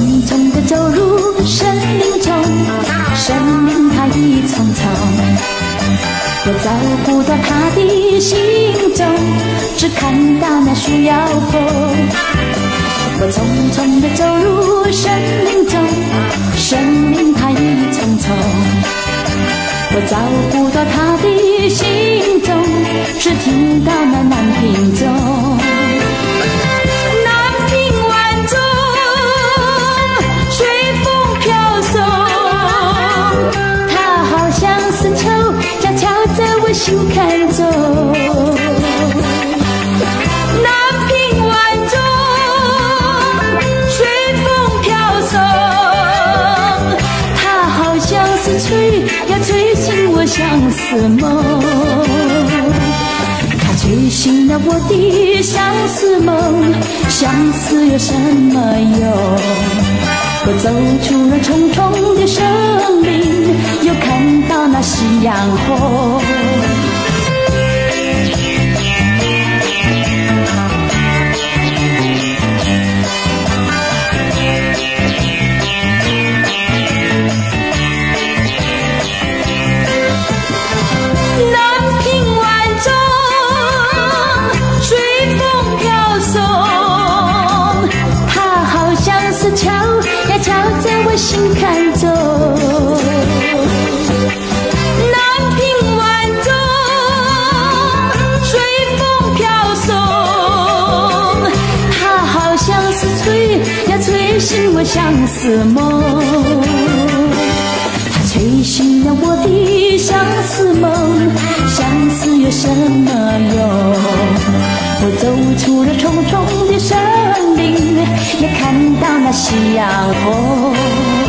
匆匆地走入森林中，森林它一丛丛，我找不到他的行踪，只看到那树摇风。我匆匆地走入森林中，森林它一丛丛，我找不到他的行。心看中，南屏晚钟，随风飘送，它好像是吹，呀吹醒我相思梦。它吹醒了我的相思梦，相思有什么用？我走出了重重心看中，南屏晚钟，随风飘送，它好像是催呀催醒我相思梦。它吹醒了我的相思梦，相思有什么用？我走出了重重的森林，也看到那夕阳红。